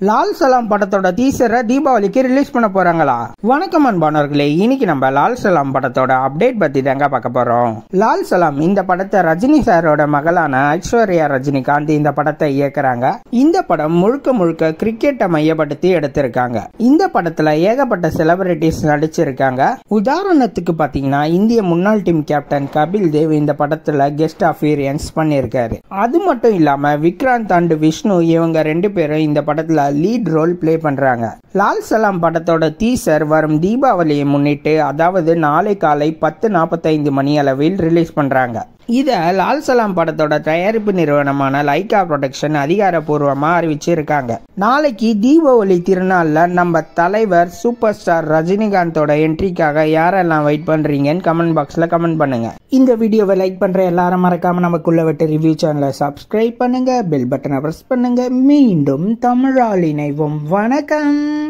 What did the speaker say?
லால் சலாம் படத்தோட டீசரை தீபாவளிக்கு ரிலீஸ் பண்ண போறாங்களா? வணக்கம் அன்பானவர்களே இன்னைக்கு நம்ம லால் சலாம் படத்தோட அப்டேட் பத்தி தாங்க பார்க்க போறோம். லால் சலாம் இந்த படத்தை ரஜினி சாரோட மகளான ஐஸ்வர்யா ரஜினிகாந்த் இந்த படத்தை இயக்குறாங்க. இந்த படம் முழுக்க முழுக்க கிரிக்கெட்டை மையப்படுத்தி எடுத்திருக்காங்க. இந்த படத்துல ஏகப்பட்ட செலிபிரிட்டிஸ் நடிச்சிருக்காங்க. உதாரணத்துக்கு பாத்தீங்கன்னா இந்திய முன்னாள் டீம் கேப்டன் கபில் தேவ் இந்த படத்துல கெஸ்ட் அப்பியரன்ஸ் பண்ணியிருக்காரு. அது மட்டும் இல்லாம விக்ராந்த் அண்ட் விஷ்ணு இவங்க ரெண்டு பேரும் இந்த படத்துல லீட் ரோல் பிளே பண்ணுறாங்க லால் சலாம் படத்தோட டீசர் வரும் தீபாவளியை முன்னிட்டு அதாவது நாளை காலை பத்து நாற்பத்தைந்து மணி அளவில் ரிலீஸ் பண்ணுறாங்க இதை லால் சலாம் படத்தோட தயாரிப்பு நிறுவனமான லைகா ப்ரொடக்ஷன் அதிகாரப்பூர்வமாக அறிவிச்சிருக்காங்க. நாளைக்கு தீபாவளி திருநாளில் நம்ம தலைவர் சூப்பர் ஸ்டார் ரஜினிகாந்தோட என்ட்ரிக்காக யாரெல்லாம் வெயிட் பண்ணுறீங்கன்னு கமெண்ட் பாக்ஸில் கமெண்ட் பண்ணுங்க. இந்த வீடியோவை லைக் பண்ணுற எல்லாரும் மறக்காமல் நமக்குள்ள விட்டு ரிவ்யூ சேனலை சப்ஸ்கிரைப் பண்ணுங்க பெல் பட்டனை ப்ரெஸ் பண்ணுங்க. மீண்டும் தமிழால் இணைவோம். வணக்கம்.